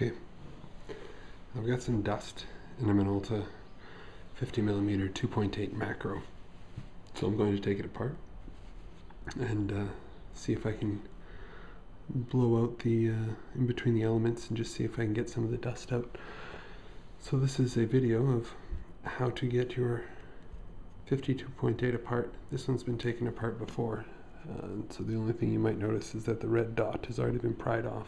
Okay, I've got some dust in a Minolta 50 millimeter 2.8 macro. So I'm going to take it apart and uh, see if I can blow out the uh, in between the elements and just see if I can get some of the dust out. So this is a video of how to get your 52.8 apart. This one's been taken apart before. Uh, so the only thing you might notice is that the red dot has already been pried off.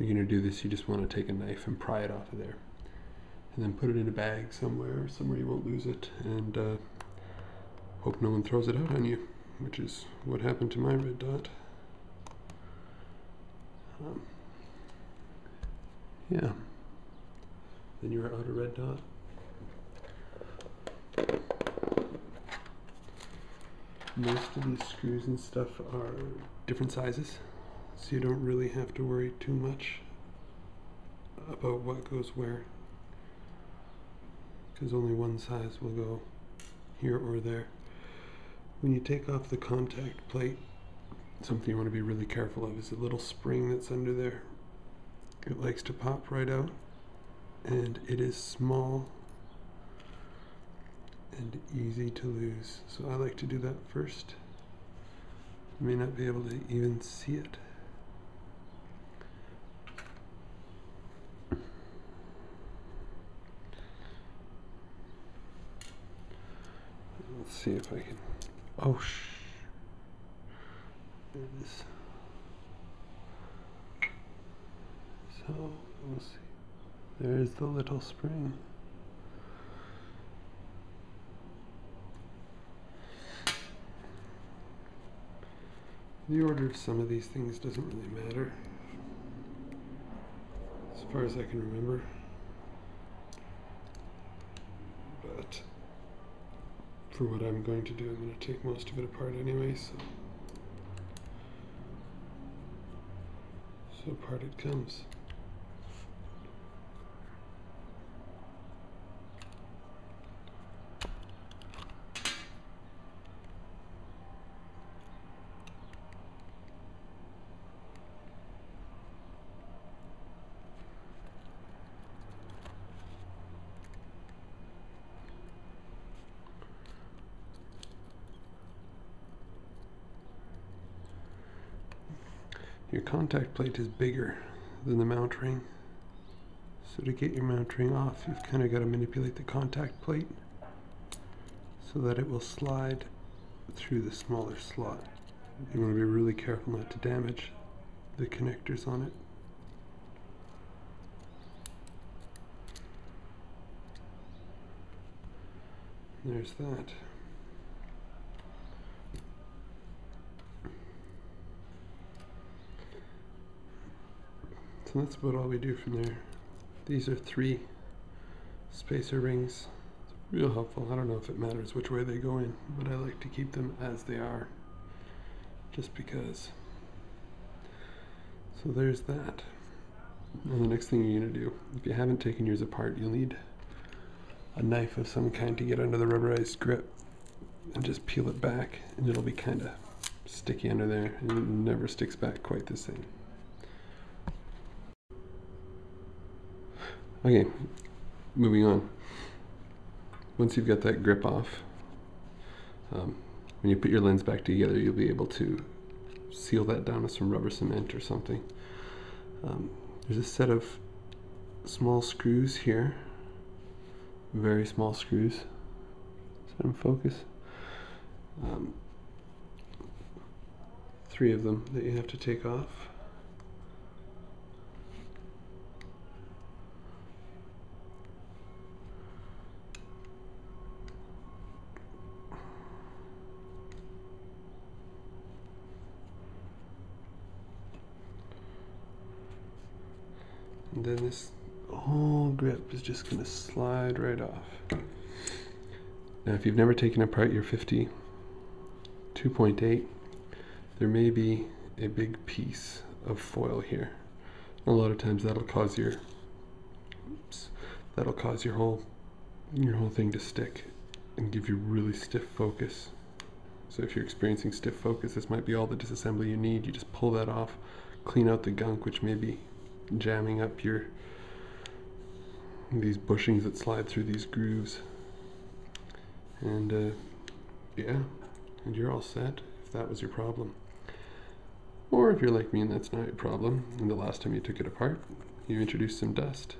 If you're going to do this, you just want to take a knife and pry it off of there. And then put it in a bag somewhere, somewhere you won't lose it, and uh, hope no one throws it out on you, which is what happened to my red dot. Um, yeah. Then you're out a red dot. Most of these screws and stuff are different sizes, so you don't really have to worry too much about what goes where, because only one size will go here or there. When you take off the contact plate, something you want to be really careful of is a little spring that's under there. It likes to pop right out, and it is small and easy to lose. So I like to do that first. You may not be able to even see it. See if I can. Oh, shh. There it is. So, we'll see. There's the little spring. The order of some of these things doesn't really matter, as far as I can remember. But for what I'm going to do, I'm going to take most of it apart anyway, so. So apart it comes. Your contact plate is bigger than the mount ring. So to get your mount ring off, you've kind of got to manipulate the contact plate so that it will slide through the smaller slot. You want to be really careful not to damage the connectors on it. There's that. So that's about all we do from there. These are three spacer rings. It's real helpful. I don't know if it matters which way they go in, but I like to keep them as they are. Just because. So there's that. And the next thing you're to do, if you haven't taken yours apart, you'll need a knife of some kind to get under the rubberized grip and just peel it back and it'll be kind of sticky under there and it never sticks back quite the same. Okay, moving on. Once you've got that grip off, um, when you put your lens back together, you'll be able to seal that down with some rubber cement or something. Um, there's a set of small screws here, very small screws. Set in focus. Um, three of them that you have to take off. And then this whole grip is just going to slide right off. Now, if you've never taken apart your 50 2.8, there may be a big piece of foil here. A lot of times that'll cause your oops, that'll cause your whole your whole thing to stick and give you really stiff focus. So if you're experiencing stiff focus, this might be all the disassembly you need. You just pull that off, clean out the gunk, which may be jamming up your these bushings that slide through these grooves. And uh, yeah, and you're all set if that was your problem. Or if you're like me and that's not your problem, and the last time you took it apart, you introduced some dust.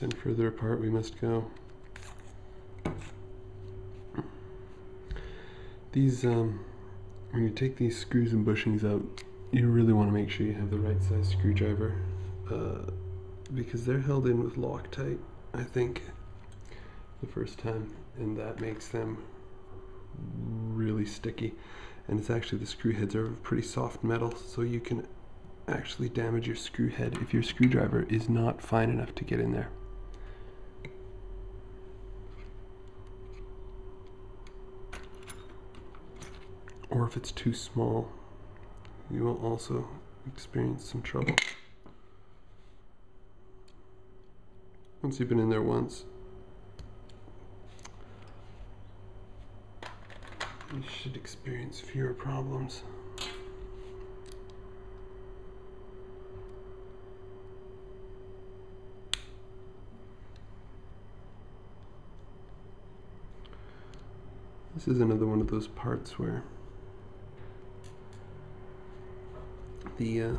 Then further apart we must go. These, um, when you take these screws and bushings out, you really want to make sure you have the right size screwdriver uh, because they're held in with Loctite, I think, the first time, and that makes them really sticky. And it's actually the screw heads are pretty soft metal, so you can actually damage your screw head if your screwdriver is not fine enough to get in there. Or if it's too small, you will also experience some trouble. Once you've been in there once, you should experience fewer problems. This is another one of those parts where the uh,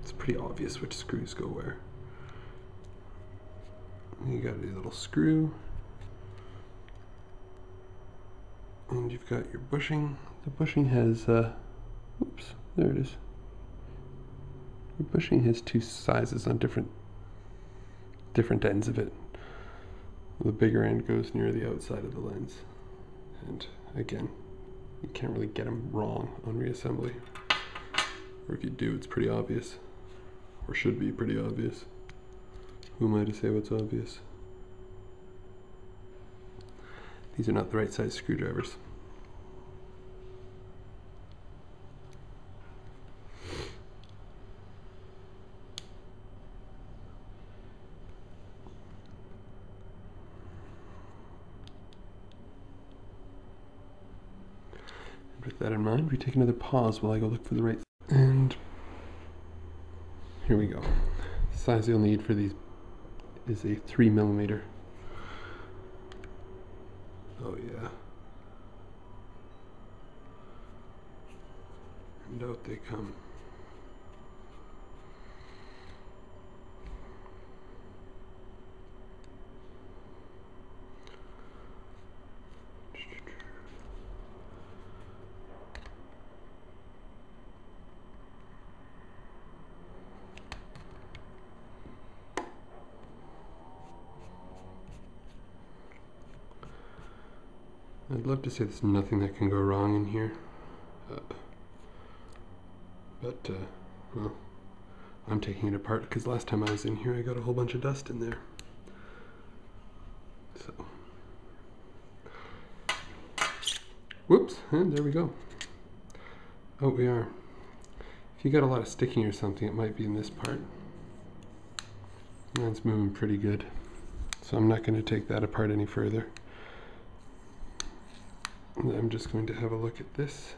it's pretty obvious which screws go where. You got a little screw, and you've got your bushing. The bushing has, uh, oops, there it is. The bushing has two sizes on different different ends of it. The bigger end goes near the outside of the lens. And again, you can't really get them wrong on reassembly. Or if you do, it's pretty obvious. Or should be pretty obvious. Who am I to say what's obvious? These are not the right size screwdrivers. With that in mind, we take another pause while I go look for the right. Go. The size you'll need for these is a three millimeter. Oh yeah. And out they come. I'd love to say there's nothing that can go wrong in here. Uh, but, uh, well, I'm taking it apart because last time I was in here I got a whole bunch of dust in there. So, whoops, and there we go. Oh, we are. If you got a lot of sticking or something, it might be in this part. That's moving pretty good. So I'm not going to take that apart any further. I'm just going to have a look at this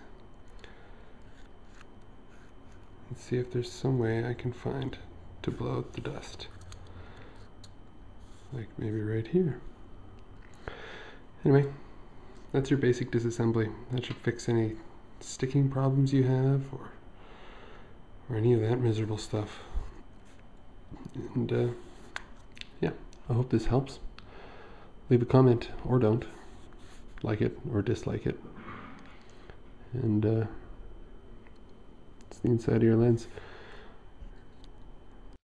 and see if there's some way I can find to blow out the dust. Like maybe right here. Anyway, that's your basic disassembly. That should fix any sticking problems you have or or any of that miserable stuff. And uh, yeah, I hope this helps. Leave a comment or don't like it or dislike it. And uh, it's the inside of your lens.